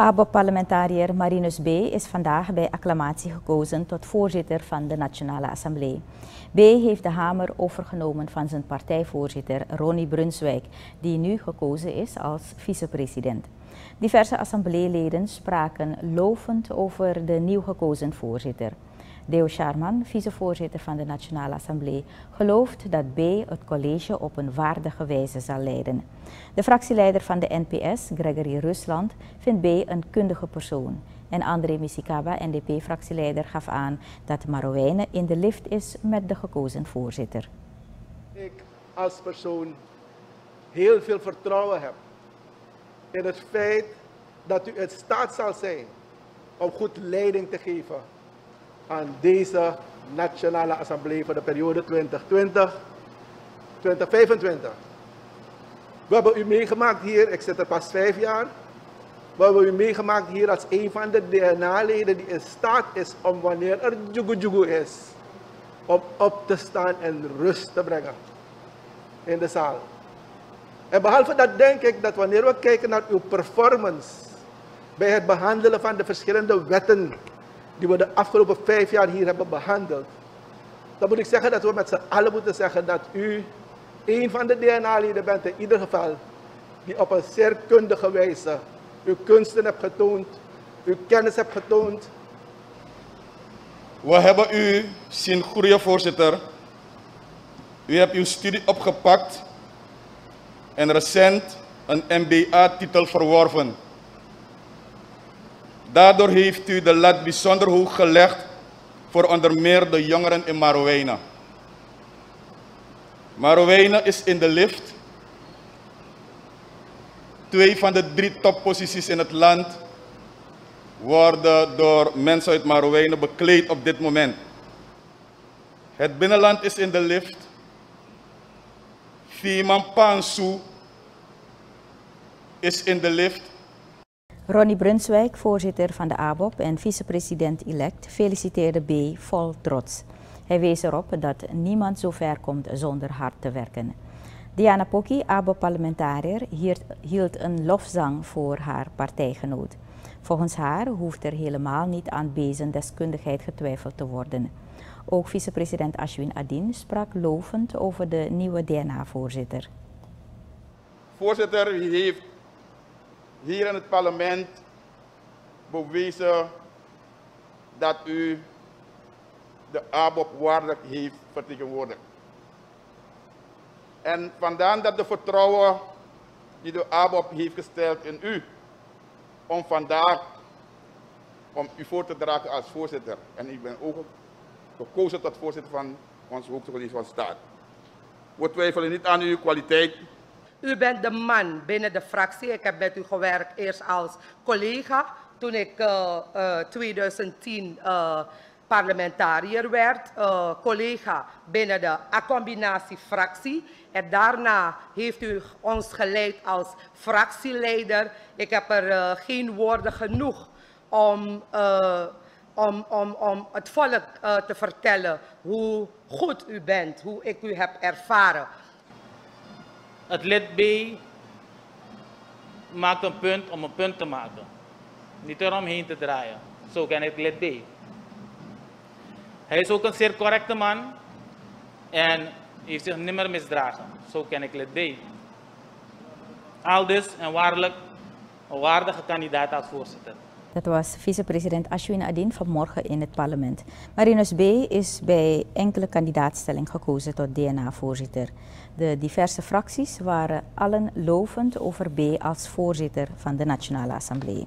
ABO-parlementariër Marinus B. is vandaag bij acclamatie gekozen tot voorzitter van de Nationale Assemblée. B. heeft de hamer overgenomen van zijn partijvoorzitter Ronnie Brunswijk, die nu gekozen is als vicepresident. Diverse assembleeleden spraken lovend over de nieuw gekozen voorzitter. Deo Sharman, vicevoorzitter van de Nationale Assemblée, gelooft dat B het college op een waardige wijze zal leiden. De fractieleider van de NPS, Gregory Rusland, vindt B een kundige persoon. En André Misikaba, NDP-fractieleider, gaf aan dat Marowijne in de lift is met de gekozen voorzitter. Ik als persoon heel veel vertrouwen heb in het feit dat u in staat zal zijn om goed leiding te geven aan deze Nationale Assemblée voor de periode 2020-2025. We hebben u meegemaakt hier, ik zit er pas vijf jaar. We hebben u meegemaakt hier als een van de DNA-leden die in staat is om wanneer er jugu is, om op te staan en rust te brengen in de zaal. En behalve dat denk ik dat wanneer we kijken naar uw performance bij het behandelen van de verschillende wetten die we de afgelopen vijf jaar hier hebben behandeld, dan moet ik zeggen dat we met z'n allen moeten zeggen dat u een van de DNA-leden bent in ieder geval, die op een zeer kundige wijze uw kunsten hebt getoond, uw kennis hebt getoond. We hebben u zien groeien, voorzitter. U hebt uw studie opgepakt en recent een MBA-titel verworven. Daardoor heeft u de lat bijzonder hoog gelegd voor onder meer de jongeren in Marowijne. Marowijne is in de lift. Twee van de drie topposities in het land worden door mensen uit Marowijne bekleed op dit moment. Het binnenland is in de lift. Fiman Pansu is in de lift. Ronnie Brunswijk, voorzitter van de ABOP en vicepresident-elect, feliciteerde B vol trots. Hij wees erop dat niemand zo ver komt zonder hard te werken. Diana Pokki, ABOP-parlementariër, hield een lofzang voor haar partijgenoot. Volgens haar hoeft er helemaal niet aan Bezen deskundigheid getwijfeld te worden. Ook vicepresident Ashwin Adin sprak lovend over de nieuwe DNA-voorzitter. Voorzitter, u heeft hier in het parlement bewezen dat u de ABOP waardig heeft vertegenwoordigd. En vandaan dat de vertrouwen die de ABOP heeft gesteld in u, om vandaag om u voor te dragen als voorzitter. En ik ben ook gekozen tot voorzitter van ons hoogste van staat. We twijfelen niet aan uw kwaliteit. U bent de man binnen de fractie. Ik heb met u gewerkt eerst als collega toen ik uh, uh, 2010 uh, parlementariër werd, uh, collega binnen de A-combinatie-fractie. En daarna heeft u ons geleid als fractieleider. Ik heb er uh, geen woorden genoeg om, uh, om, om, om het volk te vertellen hoe goed u bent, hoe ik u heb ervaren. Het lid B maakt een punt om een punt te maken. Niet eromheen te draaien. Zo ken ik lid B. Hij is ook een zeer correcte man en heeft zich nimmer misdragen. Zo ken ik lid B. Aldus en waarlijk een waardige kandidaat als voorzitter. Dat was vicepresident Ashwin Adin vanmorgen in het parlement. Marinus B. is bij enkele kandidaatstelling gekozen tot DNA-voorzitter. De diverse fracties waren allen lovend over B. als voorzitter van de Nationale Assemblée.